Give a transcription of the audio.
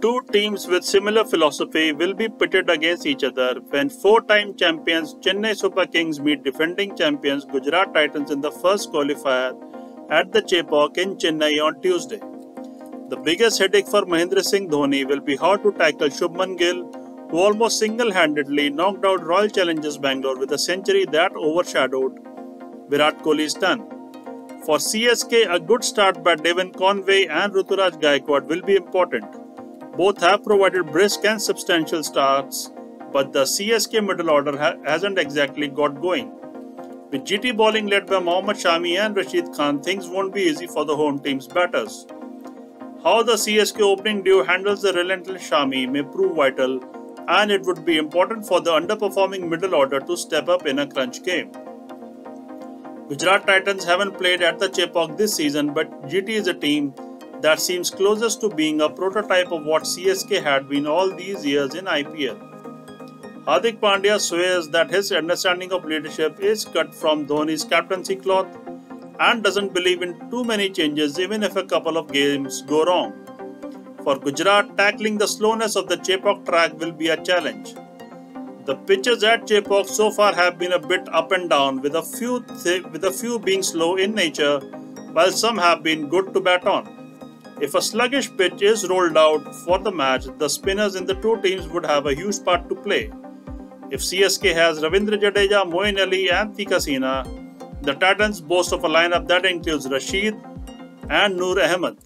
Two teams with similar philosophy will be pitted against each other when four-time champions Chennai Super Kings meet defending champions Gujarat Titans in the first qualifier at the Chepauk in Chennai on Tuesday. The biggest headache for Mahendra Singh Dhoni will be how to tackle Shubman Gill, who almost single-handedly knocked out Royal Challengers Bangalore with a century that overshadowed Virat Kohli's ton. For CSK, a good start by Devon Conway and Ruturaj Gaikwad will be important. Both have provided brisk and substantial starts, but the CSK middle order ha- hasn't exactly got going. With GT bowling led by Mohammad Shami and Rashid Khan, things won't be easy for the home team's batters. How the CSK opening duo handles the relentless Shami may prove vital, and it would be important for the underperforming middle order to step up in a crunch game. Gujarat Titans haven't played at the Chepauk this season, but GT is a team that seems closest to being a prototype of what CSK had been all these years in IPL. Hardik Pandya swears that his understanding of leadership is cut from Dhoni's captaincy cloth and doesn't believe in too many changes even if a couple of games go wrong. For Gujarat, tackling the slowness of the Chepauk track will be a challenge. The pitches at Chepauk so far have been a bit up and down, with a few th- with a few being slow in nature, while some have been good to bat on. If a sluggish pitch is rolled out for the match, the spinners in the two teams would have a huge part to play. If CSK has Ravindra Jadeja, Moeen Ali, and Theekshana, the Titans boast of a lineup that includes Rashid and Noor Ahmed.